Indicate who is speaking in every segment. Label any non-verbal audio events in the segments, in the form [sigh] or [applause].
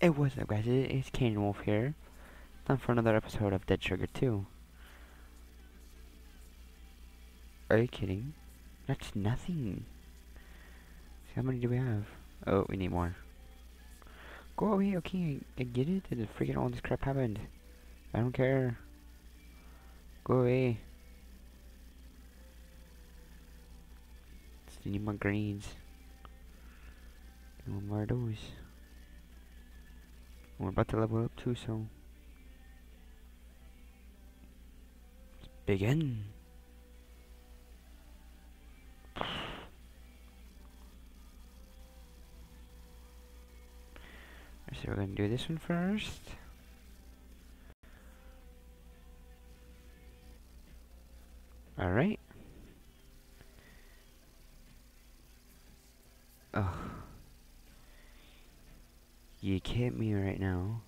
Speaker 1: It was up guys, it's Kane Wolf here. Time for another episode of Dead Trigger 2. Are you kidding? That's nothing. See, how many do we have? Oh, we need more. Go away, okay, I, get it. The freaking all this crap happened. I don't care. Go away. Still need more greens. One more of those. We're about to level up too, so let's begin. So we're gonna do this one first. Alright. Oh. You can't me right now.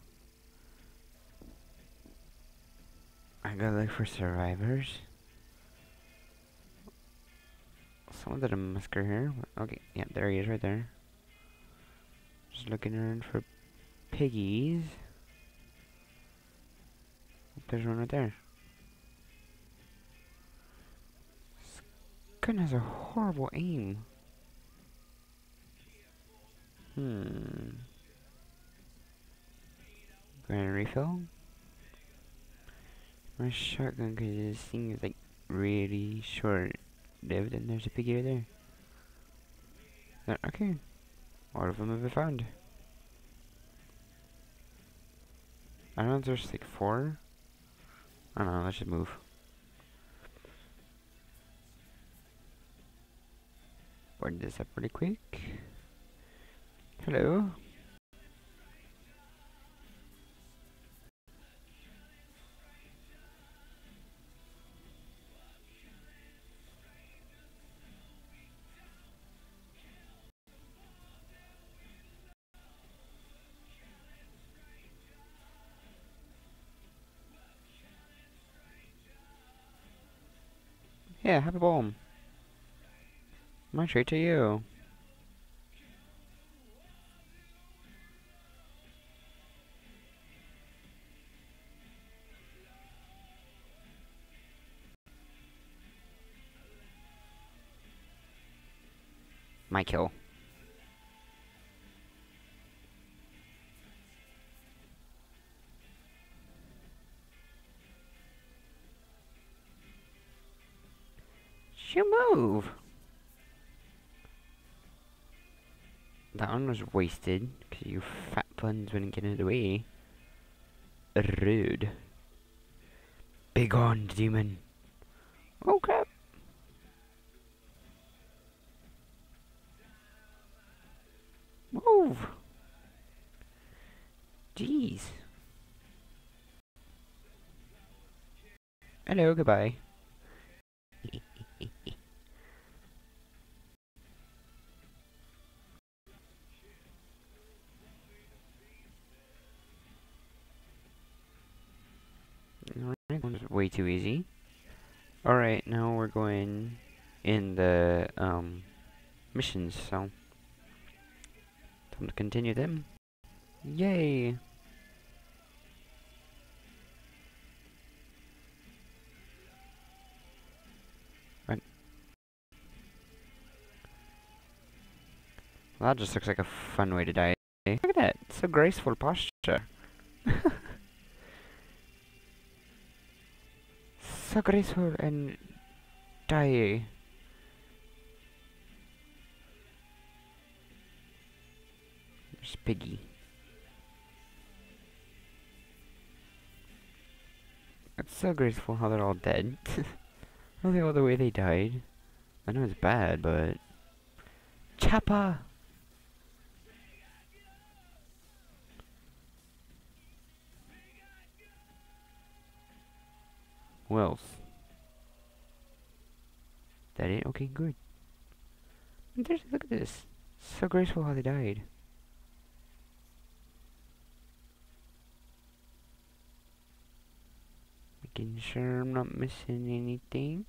Speaker 1: I gotta look for survivors. Someone did a massacre here. Okay, yeah, there he is right there. Just looking around for piggies. There's one right there. This gun has a horrible aim. Hmm. To refill? My shotgun because this thing is like really short lived and there's a piggy right there. Okay. All of them have been found. I don't know if there's like four. I don't know, let's just move. Board this up pretty quick. Hello. Yeah, happy bomb. My treat to you. My kill. You move. That one was wasted because you fat puns wouldn't get in the way. Rude. Big on, demon. Oh crap. Move. Jeez. Hello, goodbye. Way too easy. Alright, now we're going in the um missions, so time to continue them. Yay! Right. That just looks like a fun way to die. Look at that, so graceful posture. [laughs] so graceful and die. There's Piggy. It's so graceful how they're all dead. Look at all the way they died. I know it's bad, but... Chappa! Wealth. That it? Okay, good. There's, look at this. So graceful how they died. Making sure I'm not missing anything.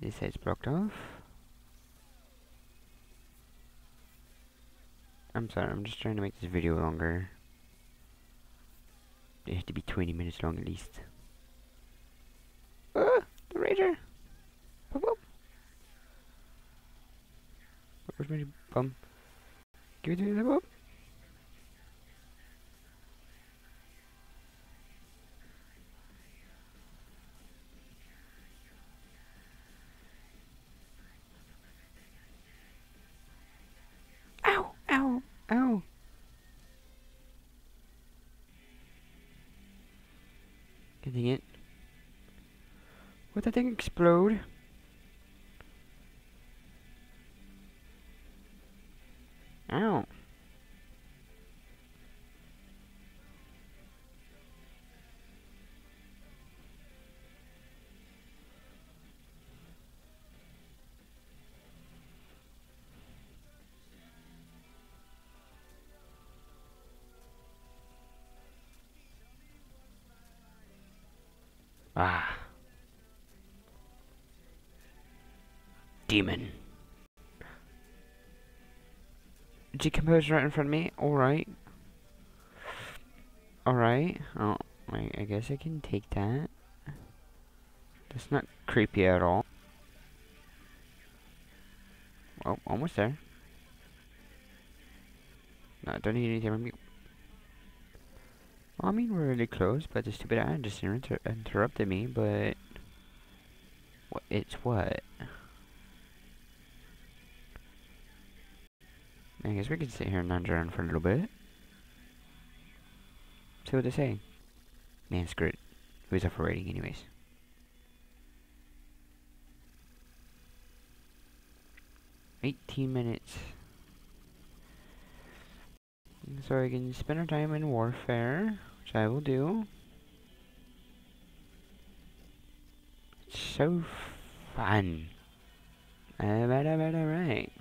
Speaker 1: This side's blocked off. I'm sorry, I'm just trying to make this video longer. It had to be 20 minutes long at least. Ah, the whoop. Where's my bum? Give it to me, the whoop. Explode? Ow. Demon. Decompose right in front of me? Alright. Alright. Oh, I, I guess I can take that. That's not creepy at all. Oh, almost there. No, don't need anything from me. Well, I mean, we're really close, but the stupid ad just inter interrupted me, but... It's what? We can sit here and adjourn for a little bit. See what they say. Man, screw it. Who's up for rating anyways? Eighteen minutes. So we can spend our time in warfare, which I will do. It's so fun. Alright, alright, alright.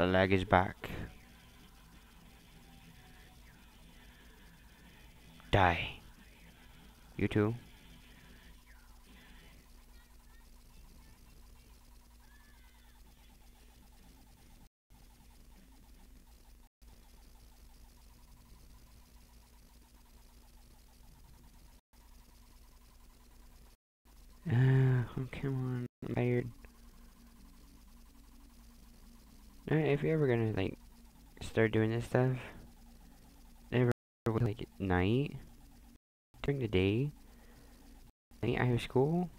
Speaker 1: The leg is back. Die. You too. Oh, come on, I'm tired. Uh, if you're ever gonna, like, start doing this stuff, never, like, at night, during the day, night I have school,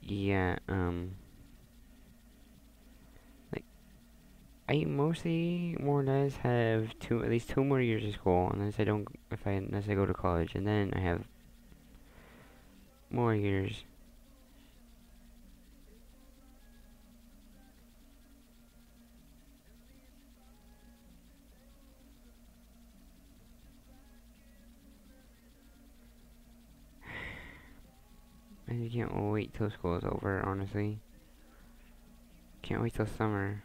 Speaker 1: yeah, um, like, I mostly, more or less, have two, at least two more years of school, unless I don't, if I, unless I go to college, and then I have more years. I can't wait till school is over, honestly. Can't wait till summer.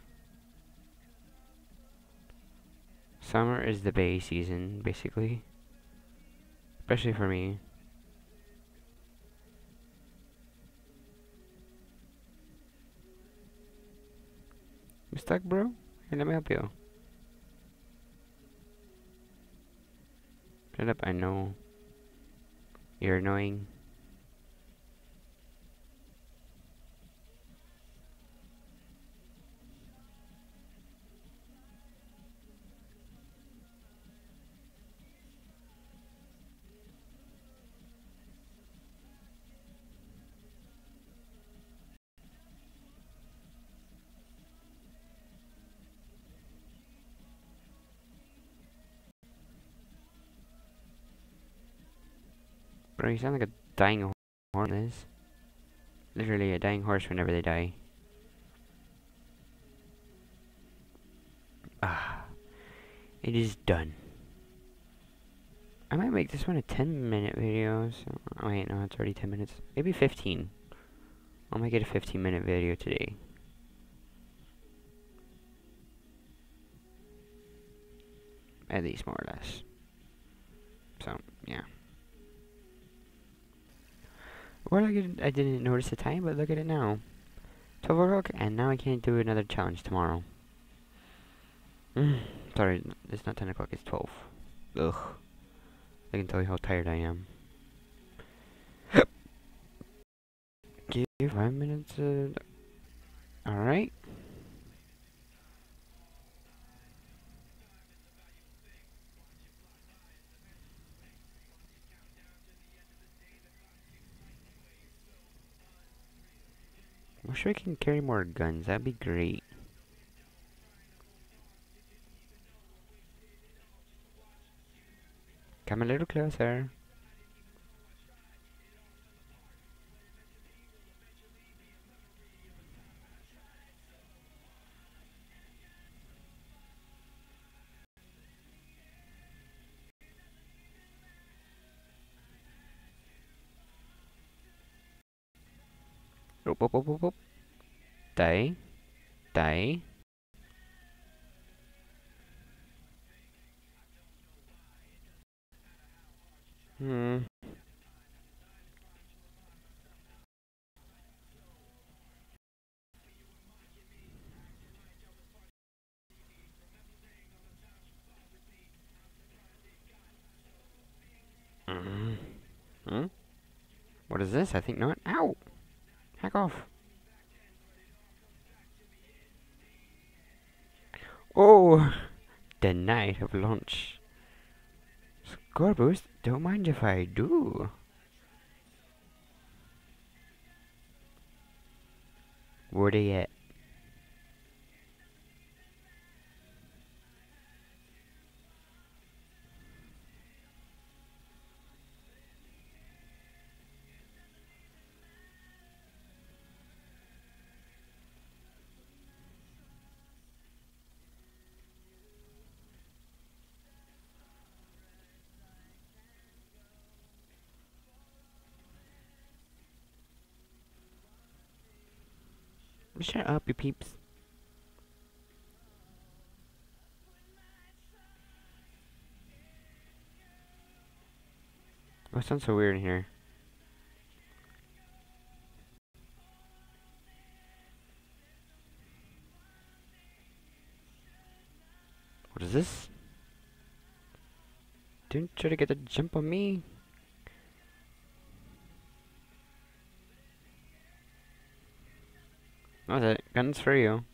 Speaker 1: Summer is the bay season, basically. Especially for me. You stuck, bro? Let me help you. Shut up, I know. You're annoying. Bro, you sound like a dying horse. Is literally a dying horse whenever they die. Ah, it is done. I might make this one a 10 minute video. So, oh wait, no, it's already 10 minutes. Maybe 15. I might get a 15 minute video today. At least more or less. So, yeah. Well, I, didn't notice the time, but look at it now. 12 o'clock, and now I can't do another challenge tomorrow. [sighs] Sorry, it's not 10 o'clock, it's 12. Ugh. I can tell you how tired I am. [coughs] Give five minutes. Uh, Alright. Wish I can carry more guns. That'd be great. Come a little closer. Oop, oop, oop, oop, oop. Die. Die. Hmm. Mm. Hmm? What is this? I think not. Ow! Hack off. Oh! The night of launch. Score boost? Don't mind if I do. Where they at? Shut up, you peeps. Oh, it sounds so weird in here. What is this? Don't try to get a jump on me. That's it. Guns for you.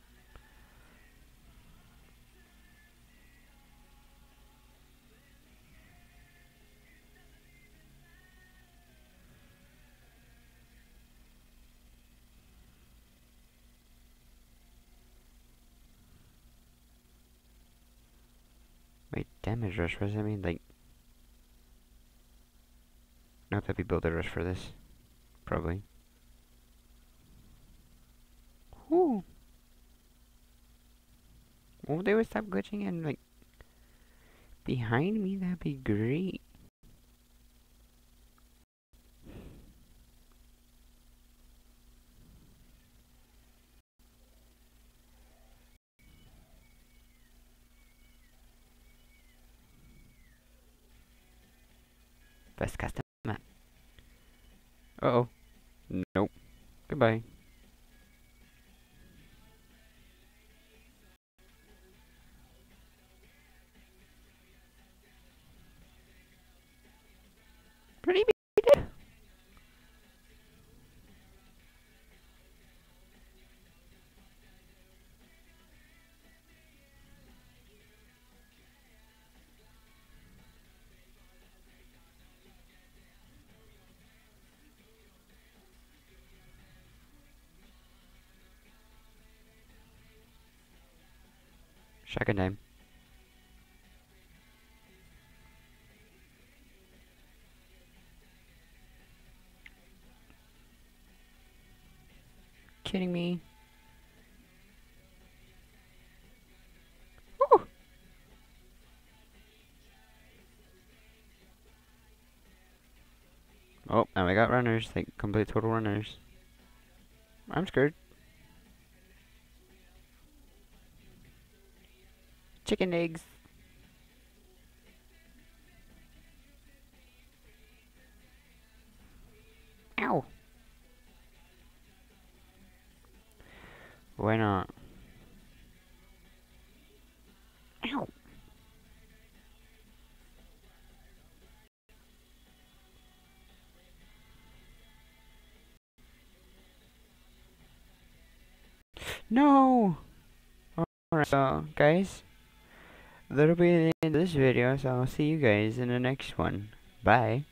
Speaker 1: Wait, damage rush, what does that mean? Like... Not that we be a rush for this. Probably. Well, they would stop glitching and, like, behind me, that'd be great. Best custom map. Uh-oh. Nope. Goodbye. Shotgun time. Kidding me? Woo! Oh, and we got runners, like complete total runners. I'm scared. Chicken eggs. Ow. Why not? Ow! No! Alright, so, uh, guys, that'll be the end of this video, so I'll see you guys in the next one. Bye.